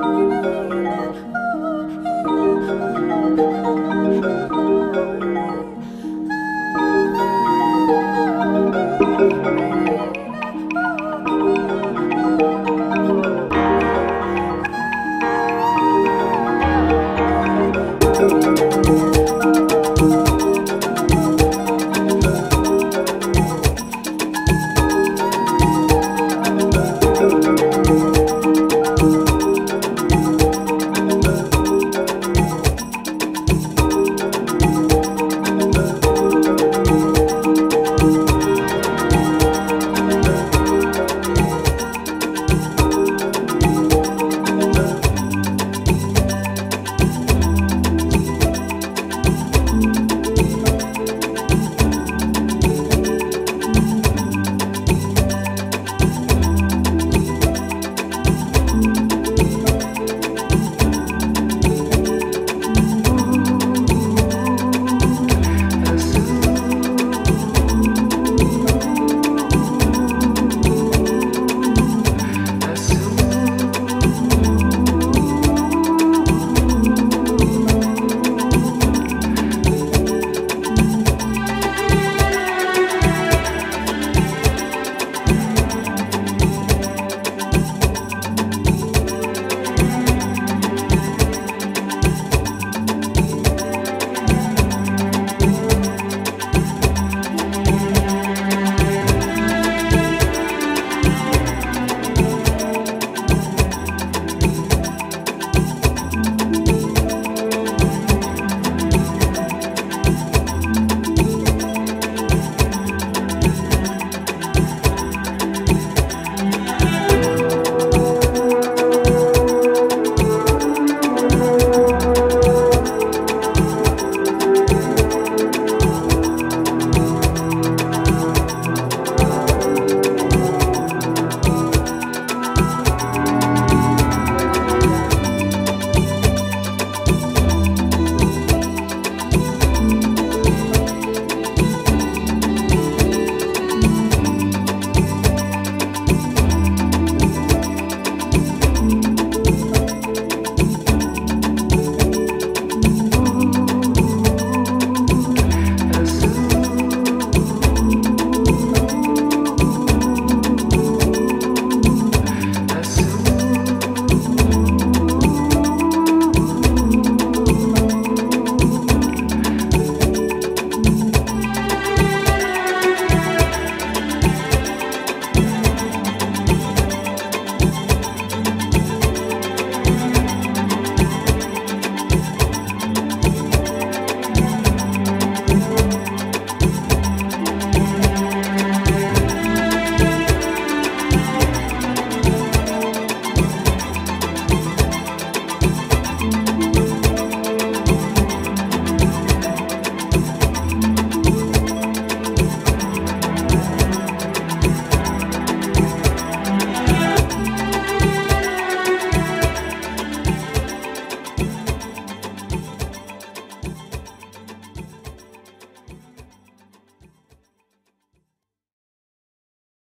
よし!